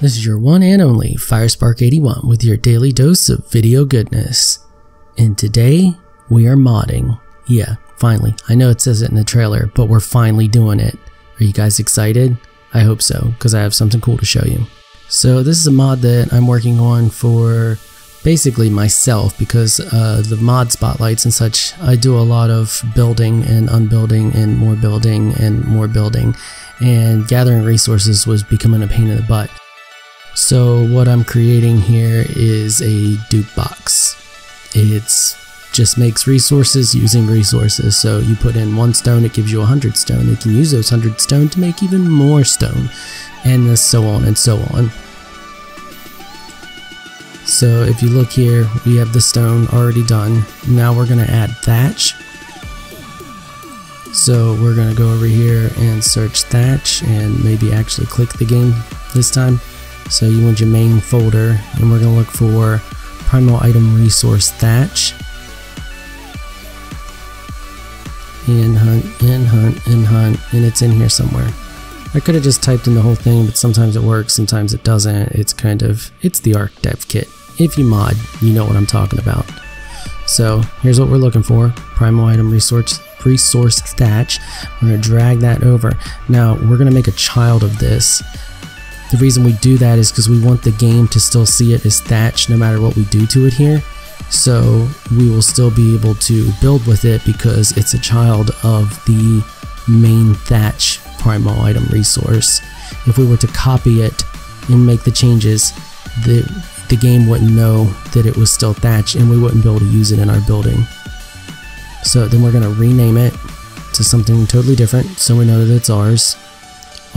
This is your one and only Firespark81 with your daily dose of video goodness. And today, we are modding. Yeah, finally. I know it says it in the trailer, but we're finally doing it. Are you guys excited? I hope so, because I have something cool to show you. So this is a mod that I'm working on for basically myself because uh, the mod spotlights and such, I do a lot of building and unbuilding and more building and more building and gathering resources was becoming a pain in the butt. So what I'm creating here is a dupe box. It's just makes resources using resources. So you put in one stone, it gives you a hundred stone. It can use those hundred stone to make even more stone, and so on and so on. So if you look here, we have the stone already done. Now we're gonna add thatch. So we're gonna go over here and search thatch and maybe actually click the game this time. So you want your main folder and we're going to look for primal item resource thatch. And hunt, and hunt, and hunt, and it's in here somewhere. I could have just typed in the whole thing, but sometimes it works, sometimes it doesn't. It's kind of, it's the Ark Dev Kit. If you mod, you know what I'm talking about. So here's what we're looking for. Primal item resource resource thatch. We're to drag that over. Now we're going to make a child of this the reason we do that is because we want the game to still see it as thatch no matter what we do to it here. So we will still be able to build with it because it's a child of the main thatch primal item resource. If we were to copy it and make the changes, the, the game wouldn't know that it was still thatch and we wouldn't be able to use it in our building. So then we're going to rename it to something totally different so we know that it's ours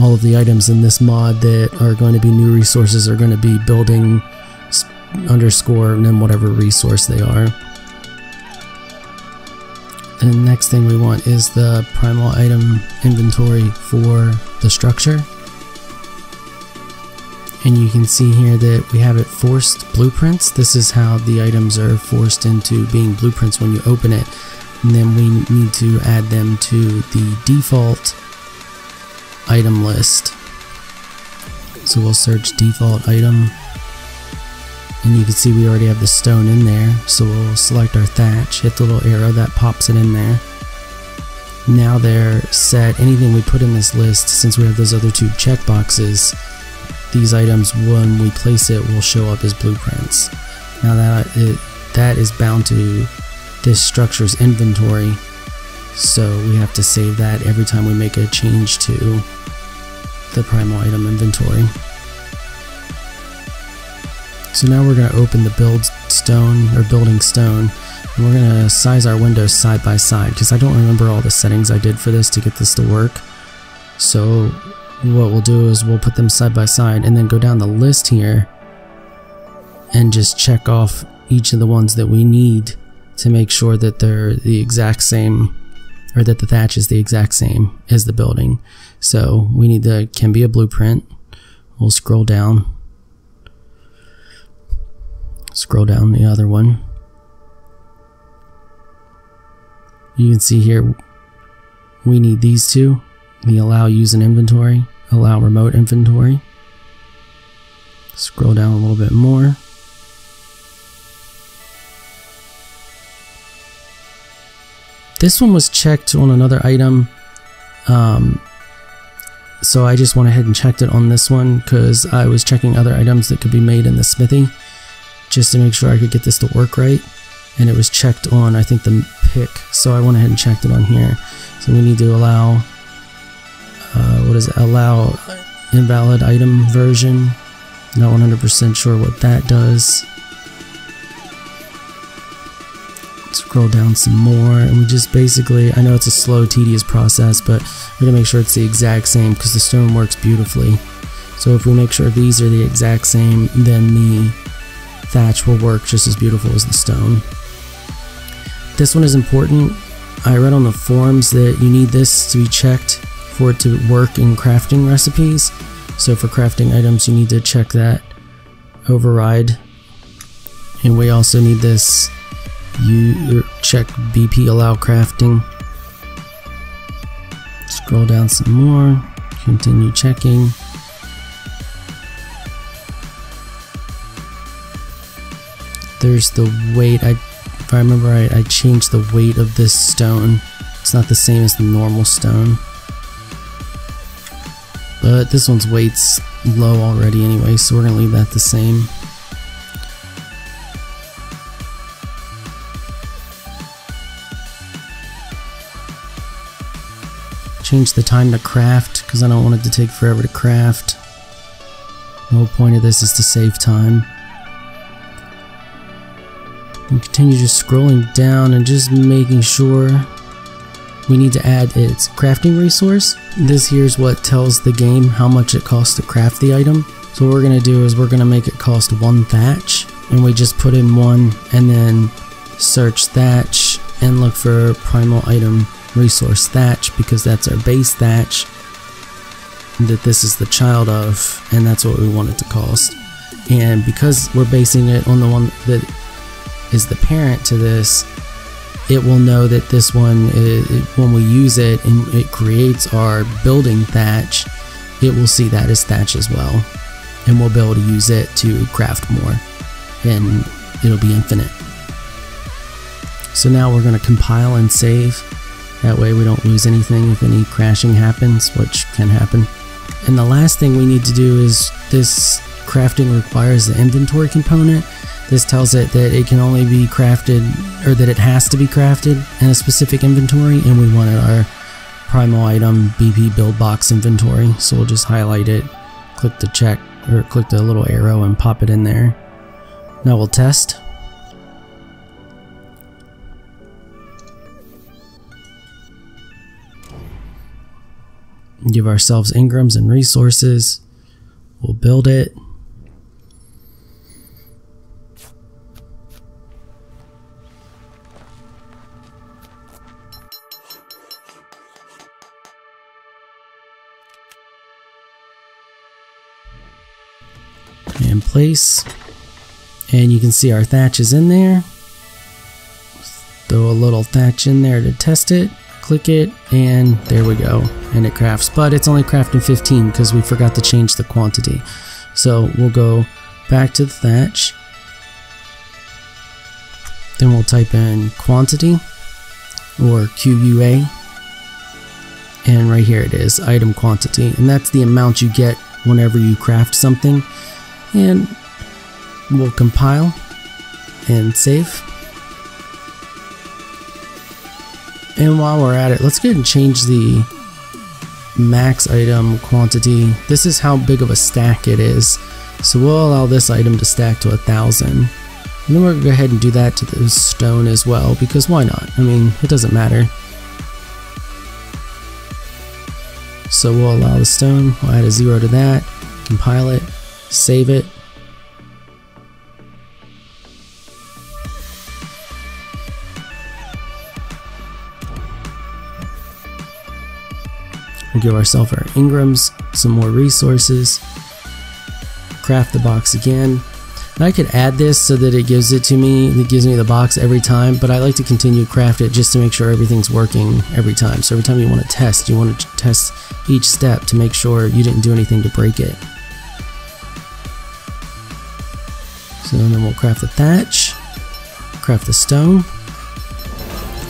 all of the items in this mod that are going to be new resources are going to be building underscore and then whatever resource they are. And the next thing we want is the primal item inventory for the structure. And you can see here that we have it forced blueprints. This is how the items are forced into being blueprints when you open it. And then we need to add them to the default item list. So we'll search default item and you can see we already have the stone in there. So we'll select our thatch, hit the little arrow that pops it in there. Now they're set. Anything we put in this list, since we have those other two checkboxes, these items, when we place it, will show up as blueprints. Now that it, that is bound to this structure's inventory, so we have to save that every time we make a change to the primal item inventory. So now we're going to open the build stone or building stone and we're going to size our windows side by side because I don't remember all the settings I did for this to get this to work. So what we'll do is we'll put them side by side and then go down the list here and just check off each of the ones that we need to make sure that they're the exact same or that the thatch is the exact same as the building. So we need the can be a blueprint. We'll scroll down. Scroll down the other one. You can see here we need these two. We allow use an inventory, allow remote inventory. Scroll down a little bit more. This one was checked on another item. Um, so I just went ahead and checked it on this one because I was checking other items that could be made in the smithy just to make sure I could get this to work right. And it was checked on, I think, the pick. So I went ahead and checked it on here. So we need to allow, uh, what is it, allow invalid item version. Not 100% sure what that does. Scroll down some more and we just basically, I know it's a slow tedious process but we're going to make sure it's the exact same because the stone works beautifully. So if we make sure these are the exact same then the thatch will work just as beautiful as the stone. This one is important. I read on the forums that you need this to be checked for it to work in crafting recipes. So for crafting items you need to check that override and we also need this you er, check BP allow crafting. Scroll down some more, continue checking. There's the weight. I, if I remember right, I changed the weight of this stone. It's not the same as the normal stone. But this one's weight's low already anyway, so we're gonna leave that the same. Change the time to craft, because I don't want it to take forever to craft. The whole point of this is to save time. And continue just scrolling down and just making sure we need to add its crafting resource. This here is what tells the game how much it costs to craft the item. So what we're going to do is we're going to make it cost one thatch and we just put in one and then search thatch and look for primal item resource thatch because that's our base thatch that this is the child of and that's what we want it to cost. And because we're basing it on the one that is the parent to this it will know that this one uh, is, when we use it and it creates our building thatch it will see that as thatch as well. And we'll be able to use it to craft more. And it'll be infinite. So now we're going to compile and save that way we don't lose anything if any crashing happens which can happen and the last thing we need to do is this crafting requires the inventory component this tells it that it can only be crafted, or that it has to be crafted in a specific inventory, and we wanted our primal item BP build box inventory. So we'll just highlight it, click the check, or click the little arrow and pop it in there. Now we'll test. Give ourselves Engrams and resources. We'll build it. in place and you can see our thatch is in there throw a little thatch in there to test it click it and there we go and it crafts. But it's only crafting 15 because we forgot to change the quantity. So we'll go back to the thatch. Then we'll type in quantity or QUA and right here it is item quantity. And that's the amount you get whenever you craft something. And we'll compile and save. And while we're at it, let's go ahead and change the max item quantity. This is how big of a stack it is. So we'll allow this item to stack to a thousand. And then we're gonna go ahead and do that to the stone as well, because why not? I mean, it doesn't matter. So we'll allow the stone, we'll add a zero to that, compile it, save it. Give ourselves our Engrams, some more resources, craft the box again. And I could add this so that it gives it to me, it gives me the box every time, but I like to continue craft it just to make sure everything's working every time. So every time you want to test, you want to test each step to make sure you didn't do anything to break it. So then we'll craft the thatch, craft the stone,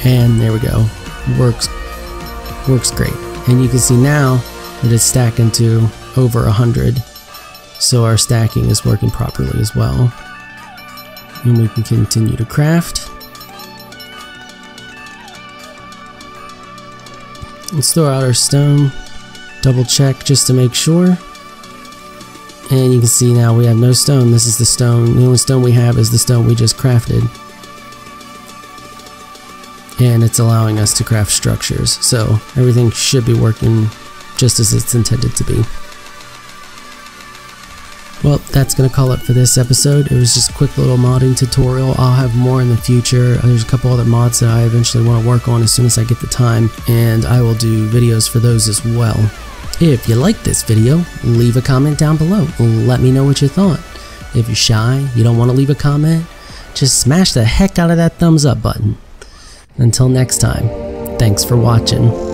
and there we go. Works, works great. And you can see now that it's stacking to over a hundred. So our stacking is working properly as well. And we can continue to craft. Let's throw out our stone, double check just to make sure. And you can see now we have no stone. This is the stone. The only stone we have is the stone we just crafted. And it's allowing us to craft structures. So everything should be working just as it's intended to be. Well, that's going to call it for this episode. It was just a quick little modding tutorial. I'll have more in the future. There's a couple other mods that I eventually want to work on as soon as I get the time, and I will do videos for those as well. If you liked this video, leave a comment down below. Let me know what you thought. If you're shy, you don't want to leave a comment, just smash the heck out of that thumbs up button. Until next time, thanks for watching.